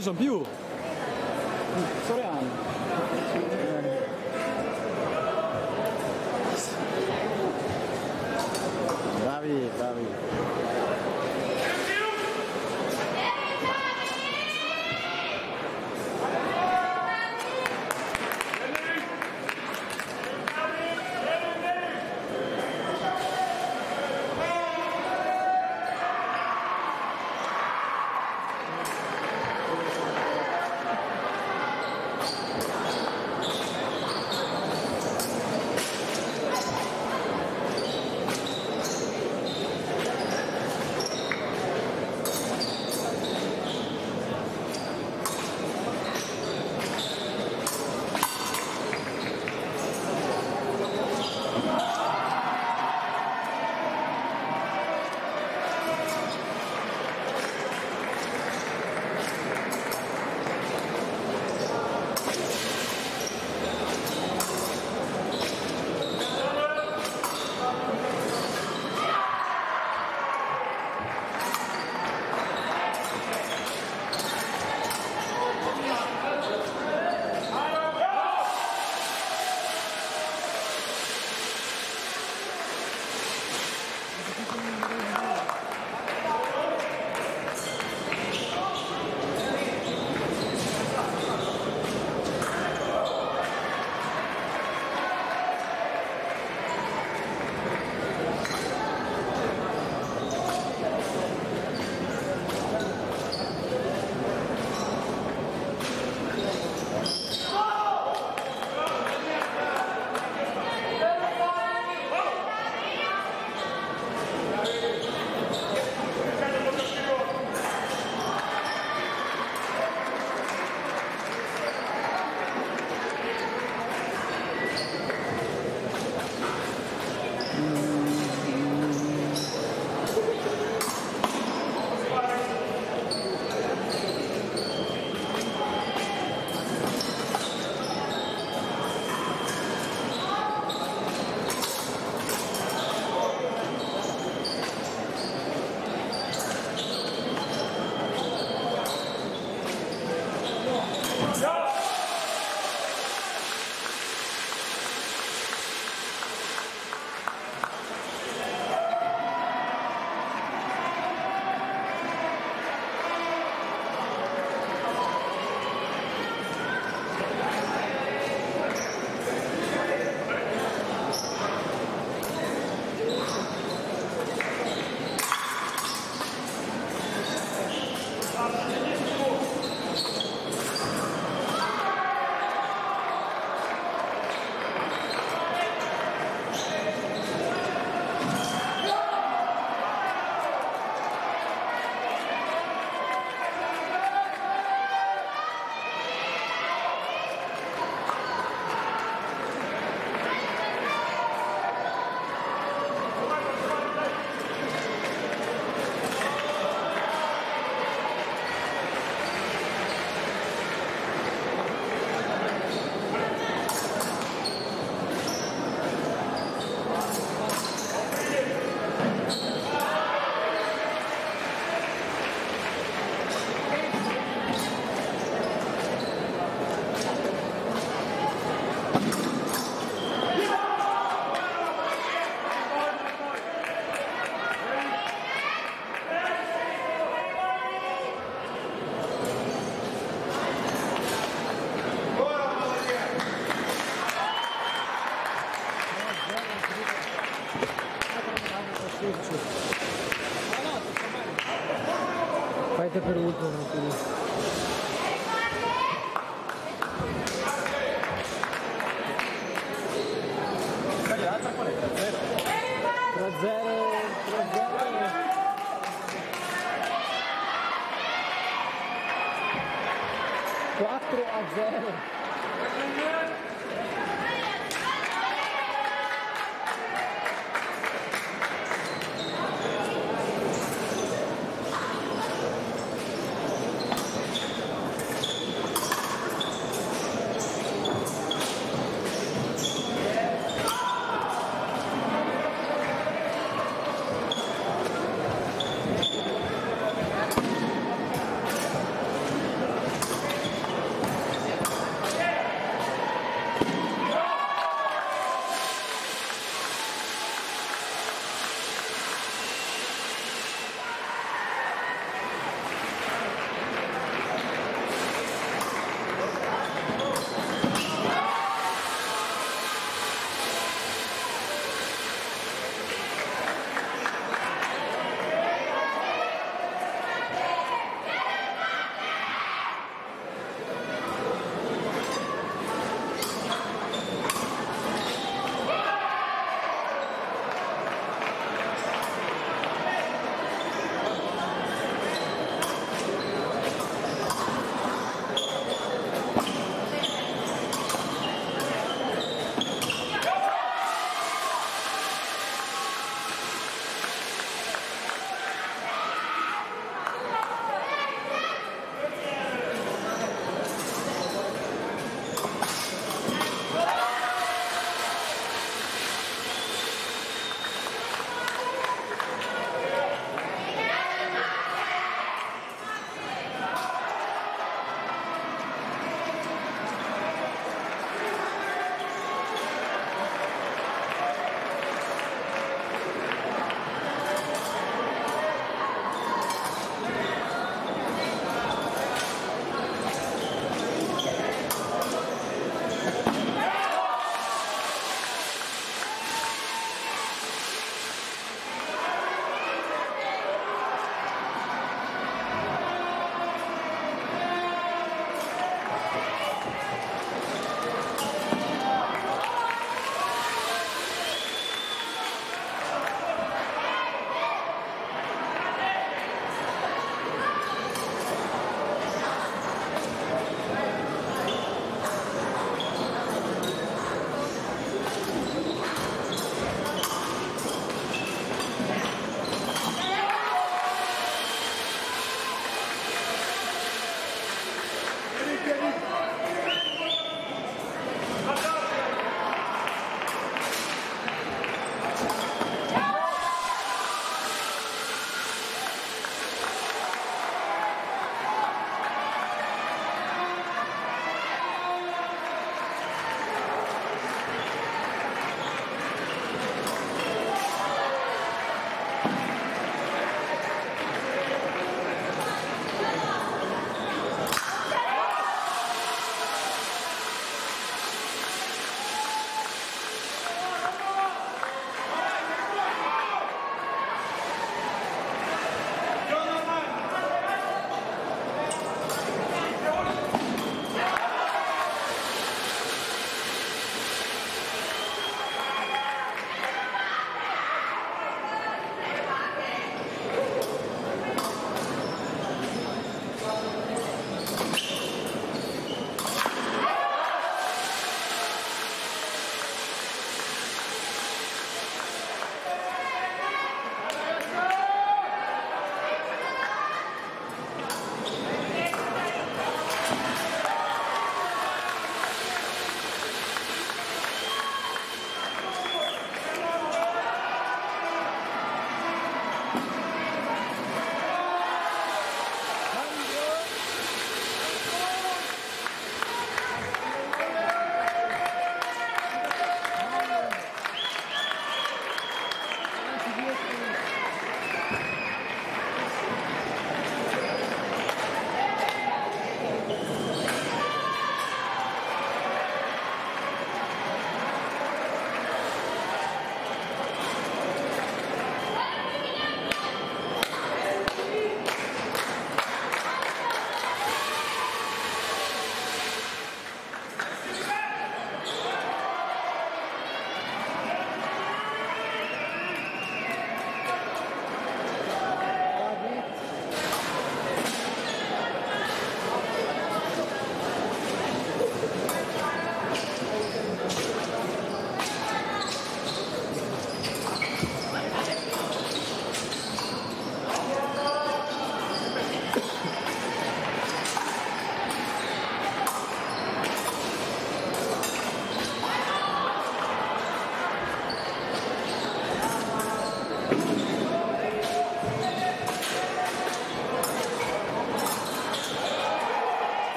Wilson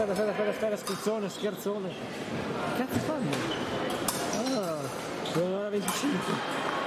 Aspetta, aspetta, aspetta, aspetta, scherzone. Che cazzo fanno? Ah, sono l'ora 25.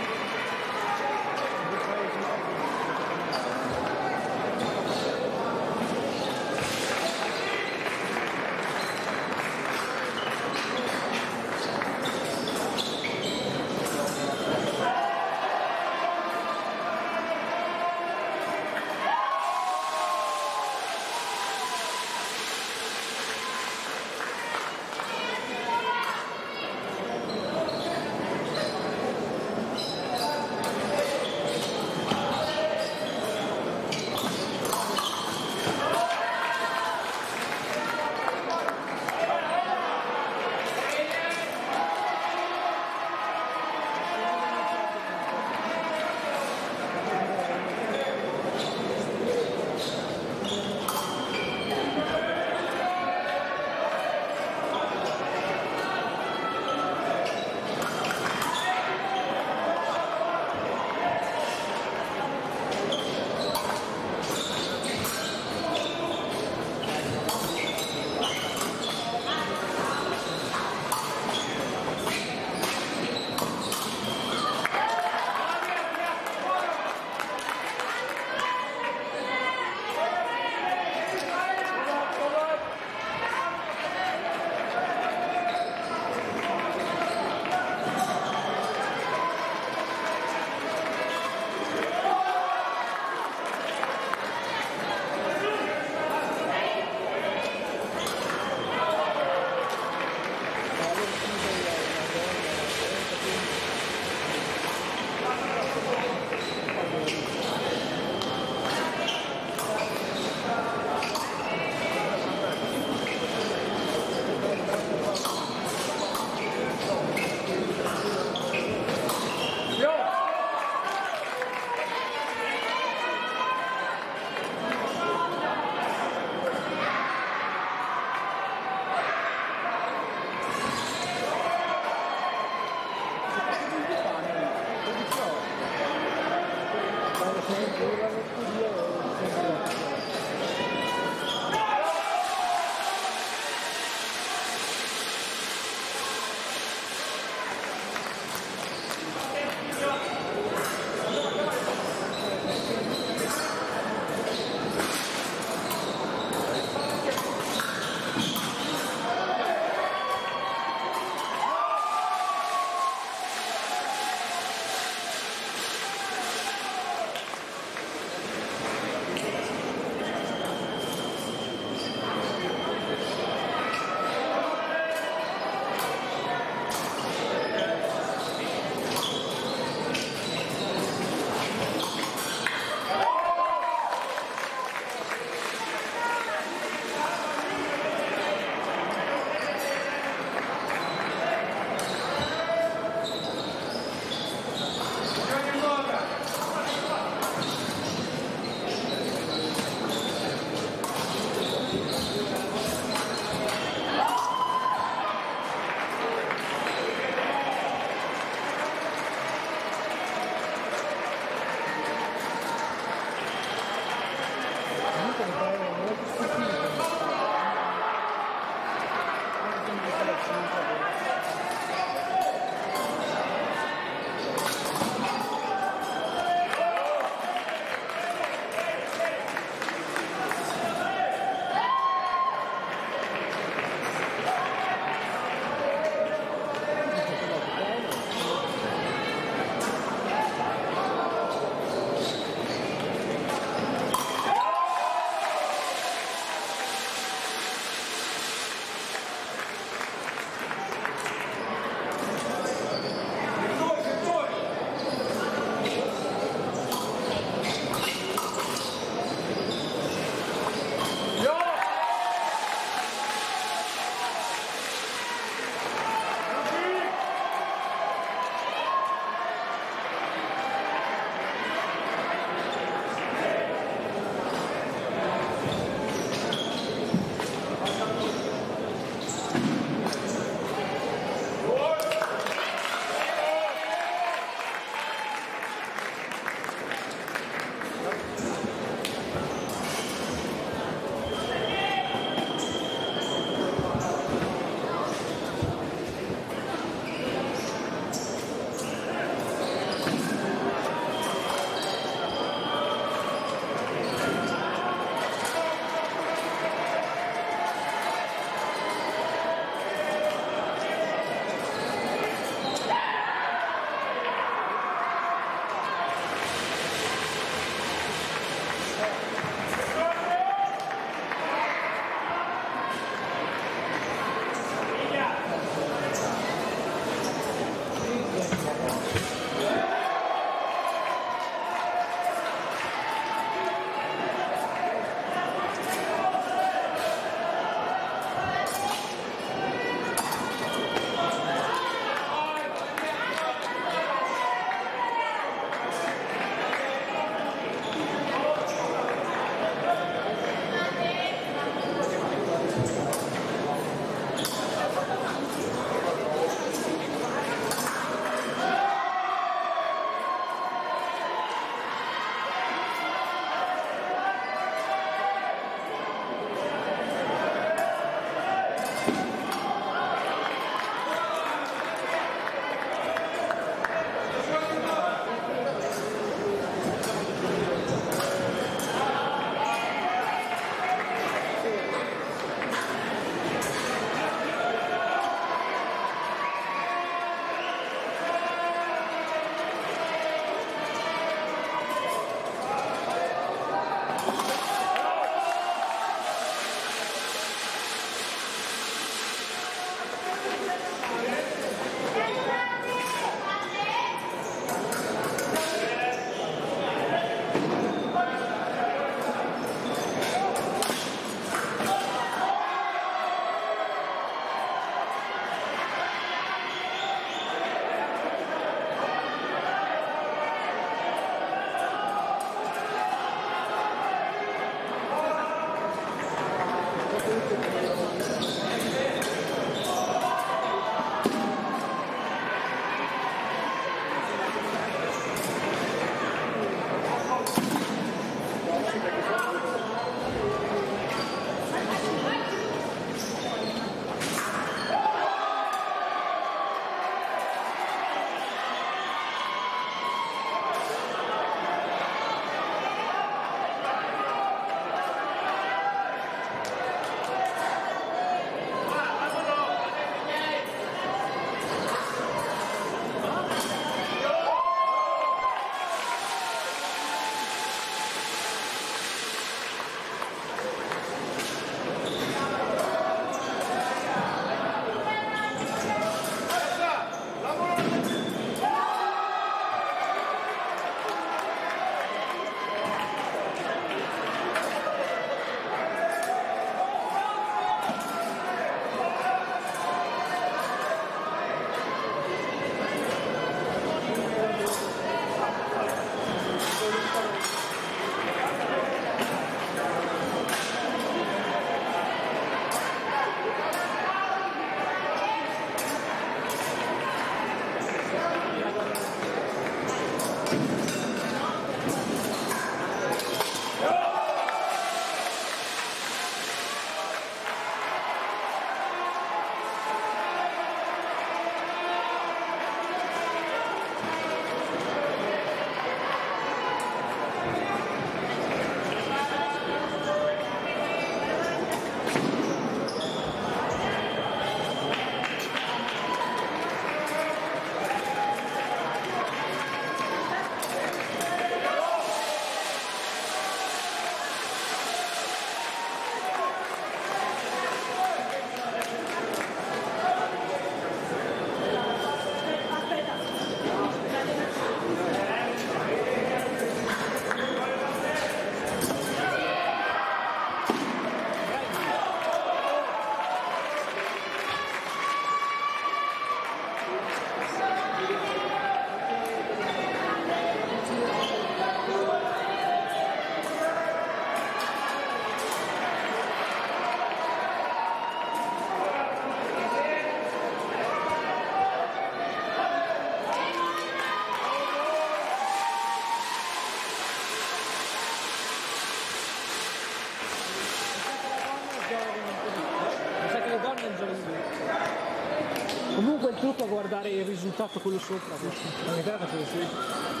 Comunque il trucco a guardare il risultato quello sopra. Perché te la facevo sì?